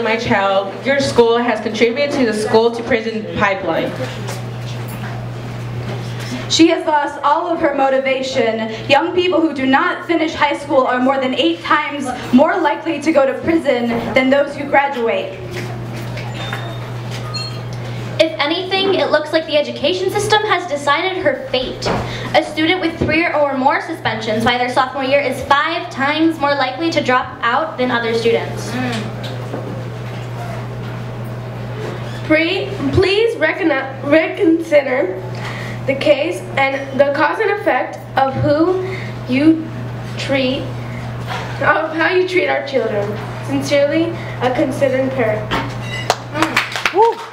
my child, your school has contributed to the school to prison pipeline. She has lost all of her motivation. Young people who do not finish high school are more than eight times more likely to go to prison than those who graduate. If anything, it looks like the education system has decided her fate. A student with three or more suspensions by their sophomore year is five times more likely to drop out than other students. Pre- please reconsider the case and the cause and effect of who you treat, of how you treat our children. Sincerely, a considered parent. Woo!